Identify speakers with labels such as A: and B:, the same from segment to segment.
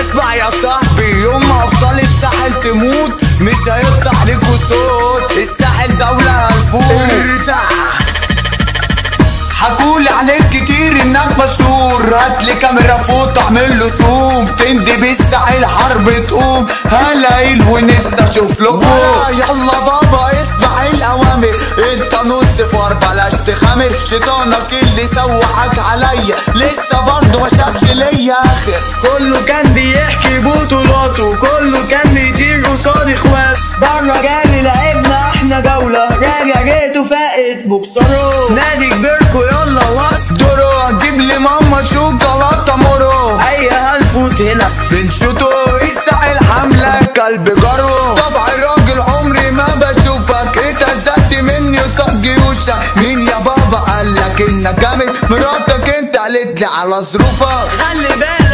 A: اسمع يا صاحبي يوم ما ابطال الساحل تموت. مش هيطلع ليكوا صوت الساحل دولة هنفوت ارجع. حكولي عليك كتير إنك مشهور. هاتلي كاميرا فوق اعمل له زوم تندي بالساحل حرب تقوم. هلاقيل ونفسي أشوف لكم يلا بابا اسمع الأوامر. انت نص فار بلاش تخامر شيطانك اللي سوحك عليا. لسه برضه ما شافش ليا.
B: كله كان بيحكي بطولاته كله كان بيطير قصاد إخوات. بره جالي لعبنا إحنا جولة. راجع جيته فائت بوكسرو نادي كبيركو يلا
A: دورو هتجيب لي ماما شوكولاته مورو
B: أي هنفوت هنا.
A: بنشوتو الساحل حملة كلب جرو. طبع الراجل عمري ما بشوفك. اتهزقت مني قصاد جيوشك مين يا بابا؟ قالك إنك جامد. مراتك إنت قالت لي على ظروفك.
B: خلي بالك.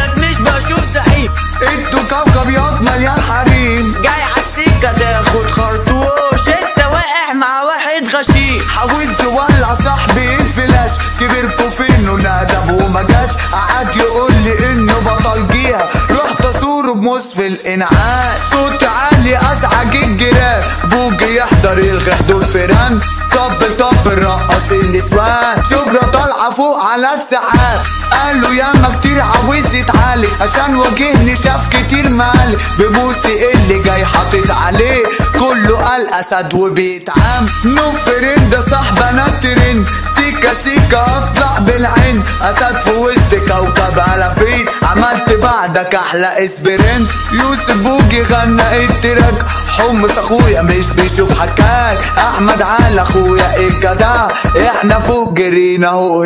B: بشوف زعيم
A: أنتوا كوكب ياض مليان حريم
B: جاي عالسكة تاخد خرطوش انت واقع مع واحد غشيم
A: حاولت تولع صاحبي الفلاش كبركوا فين وندب وما جاش قعد يقول لي انه بطل جيها رحت اصوره بمصف الانعاش صوت عالي ازعج الجيران بوجي يحضر يلغي حدود فيران طب طب الرقص النسوان شبرا طالعه فوق على السحاب. قالوا ياما كتير عاوز يتعالج عشان واجهني شاف كتير مالي ببوسي اللي جاي حاطط عليه. كله قال اسد وبيتعام. no friend ده صاحبنا الترند. سيكا سيكا اطلع بالعين أسد في وسط كوكب الافين عملت بعدك أحلى sprint يوسف بوجي غنى ال track حمص أخويا مش بيشوف حكاك. أحمد على أخويا الجدع إحنا فوق جرينا اهو